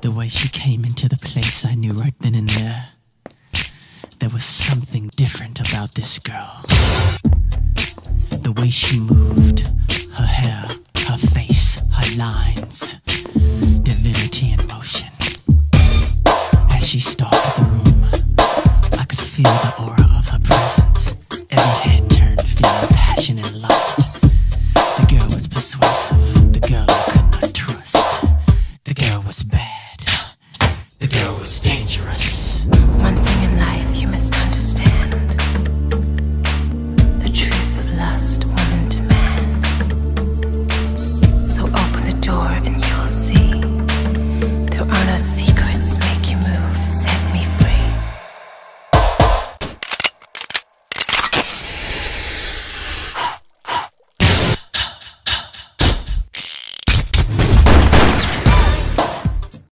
The way she came into the place, I knew right then and there. There was something different about this girl. The way she moved, her hair, her face, her lines, divinity in motion. As she stalked the room, I could feel the aura of her presence. Every head turned, feeling passion and lust. The girl was persuasive, the girl Was dangerous. One thing